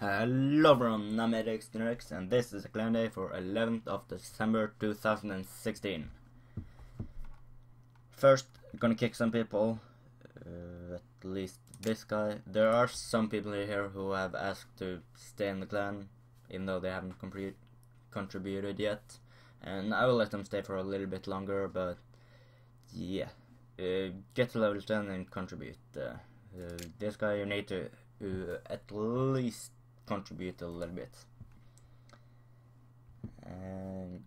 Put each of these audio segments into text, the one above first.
Hello everyone, I'm EdXDNX and this is a clan day for 11th of December 2016. First, gonna kick some people, uh, at least this guy. There are some people here who have asked to stay in the clan, even though they haven't contributed yet. And I will let them stay for a little bit longer, but yeah. Uh, get to level 10 and contribute. Uh, uh, this guy you need to uh, at least contribute a little bit. And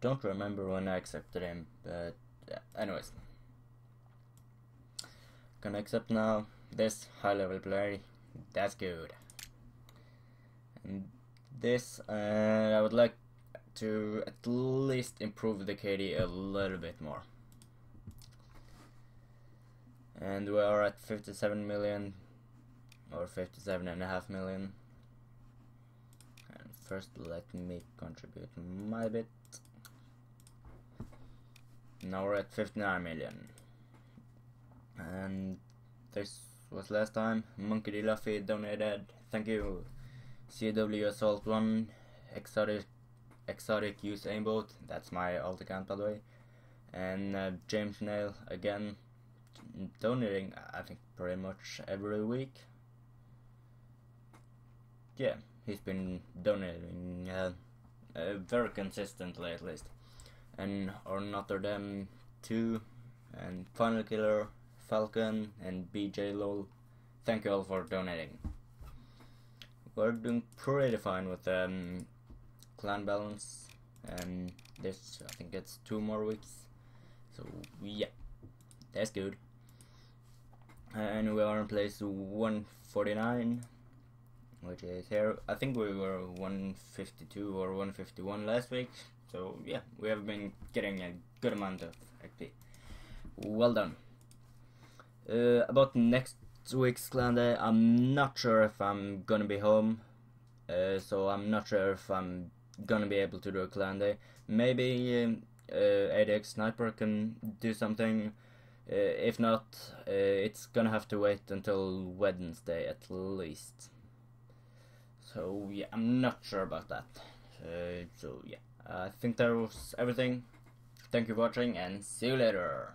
don't remember when I accepted him, but anyways. Gonna accept now this high level player, that's good. And this, uh, I would like to at least improve the KD a little bit more. And we are at 57 million or 57 and a half million. And first let me contribute my bit. Now we're at 59 million. And this was last time. Monkey D. Luffy donated. Thank you. CW Assault 1 exotic exotic use aimbot. That's my alt account by the way. And uh, James Nail again donating I think pretty much every week yeah, he's been donating uh, uh, very consistently at least. And or Notre Dame 2 and Final Killer, Falcon and BJ LOL. Thank you all for donating. We're doing pretty fine with um, clan balance and this I think it's two more weeks. So yeah, that's good. And we are in place 149 which is here. I think we were 152 or 151 last week. So yeah, we have been getting a good amount of XP. Well done. Uh, about next week's clan day, I'm not sure if I'm gonna be home. Uh, so I'm not sure if I'm gonna be able to do a clan day. Maybe um, uh, ADX Sniper can do something. Uh, if not, uh, it's gonna have to wait until Wednesday at least. So yeah, I'm not sure about that. Uh, so yeah, I think that was everything. Thank you for watching and see you later.